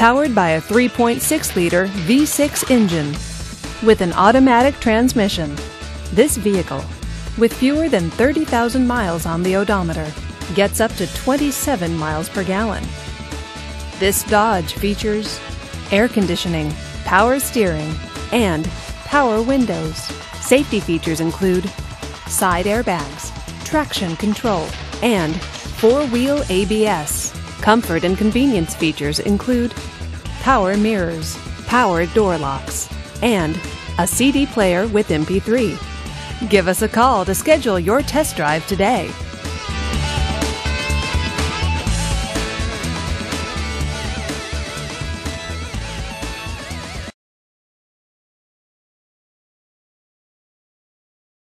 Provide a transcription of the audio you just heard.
powered by a 3.6 liter V6 engine with an automatic transmission. This vehicle, with fewer than 30,000 miles on the odometer, gets up to 27 miles per gallon. This Dodge features air conditioning, power steering, and power windows. Safety features include side airbags, traction control, and four wheel ABS. Comfort and convenience features include power mirrors, power door locks, and a CD player with MP3. Give us a call to schedule your test drive today.